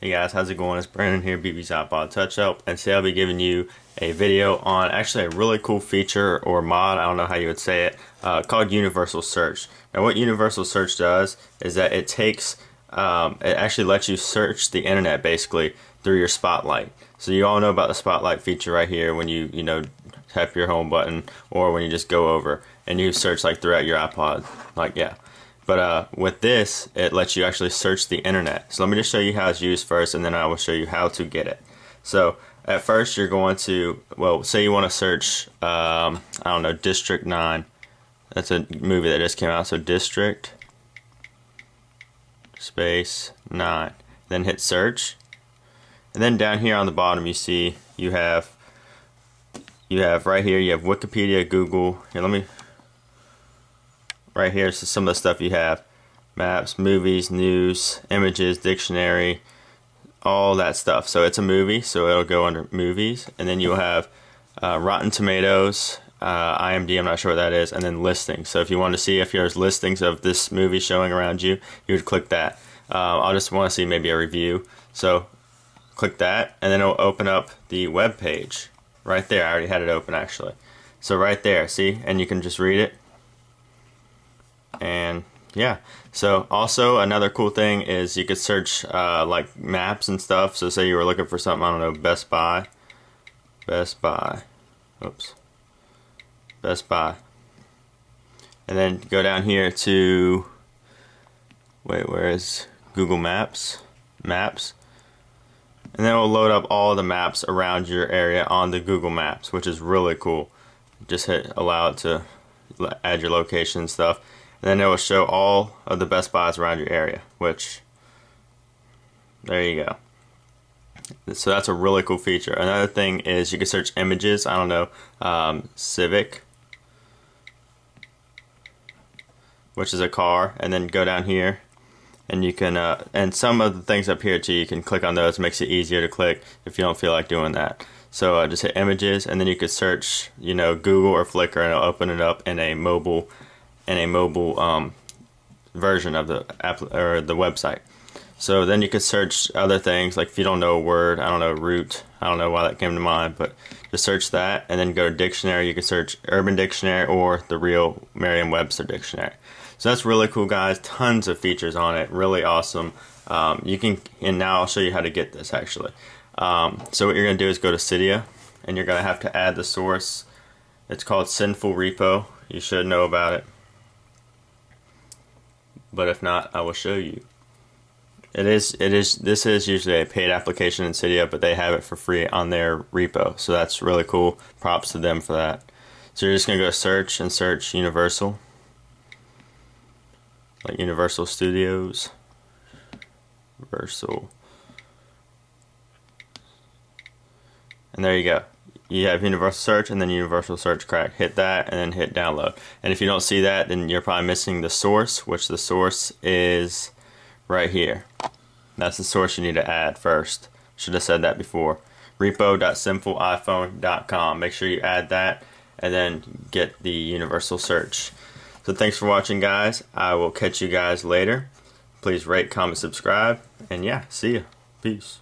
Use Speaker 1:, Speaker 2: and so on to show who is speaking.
Speaker 1: Hey guys, how's it going? It's Brandon here, BB's iPod Touch Help, and today I'll be giving you a video on actually a really cool feature or mod, I don't know how you would say it, uh, called Universal Search. Now what Universal Search does is that it takes, um, it actually lets you search the internet basically through your Spotlight. So you all know about the Spotlight feature right here when you, you know, tap your home button or when you just go over and you search like throughout your iPod, like yeah. But uh, with this, it lets you actually search the internet. So let me just show you how it's used first, and then I will show you how to get it. So at first, you're going to, well, say you want to search, um, I don't know, District 9. That's a movie that just came out. So District space 9. Then hit search. And then down here on the bottom, you see you have, you have right here, you have Wikipedia, Google. Here, let me right here. Is some of the stuff you have maps movies news images dictionary all that stuff. So it's a movie so it'll go under movies. And then you'll have uh, Rotten Tomatoes uh, IMD I'm not sure what that is and then listings. So if you want to see if there's listings of this movie showing around you you would click that. Uh, I'll just want to see maybe a review. So click that and then it'll open up the web page. Right there I already had it open actually. So right there see? And you can just read it and yeah. So also another cool thing is you could search uh, like maps and stuff. So say you were looking for something I don't know Best Buy. Best Buy. Oops. Best Buy. And then go down here to wait where is Google Maps? Maps. And then it will load up all the maps around your area on the Google Maps which is really cool. Just hit allow it to add your location and stuff and then it will show all of the Best Buys around your area, which, there you go. So that's a really cool feature. Another thing is you can search images. I don't know, um, Civic, which is a car, and then go down here, and you can, uh, and some of the things up here too, you can click on those. It makes it easier to click if you don't feel like doing that. So uh, just hit images, and then you could search, you know, Google or Flickr, and it'll open it up in a mobile in a mobile um, version of the app or the website. So then you can search other things like if you don't know a word, I don't know root, I don't know why that came to mind, but just search that and then go to dictionary. You can search Urban Dictionary or the real Merriam-Webster dictionary. So that's really cool, guys. Tons of features on it. Really awesome. Um, you can, and now I'll show you how to get this actually. Um, so what you're gonna do is go to Cydia, and you're gonna have to add the source. It's called Sinful Repo. You should know about it but if not, I will show you. It is, it is, this is usually a paid application in Cydia, but they have it for free on their repo. So that's really cool. Props to them for that. So you're just going to go search and search Universal. Like Universal Studios. Universal. And there you go you have universal search and then universal search crack. Hit that and then hit download. And if you don't see that then you're probably missing the source which the source is right here. That's the source you need to add first. Should have said that before. repo.sinfuliphone.com make sure you add that and then get the universal search. So thanks for watching guys. I will catch you guys later. Please rate comment subscribe and yeah see you peace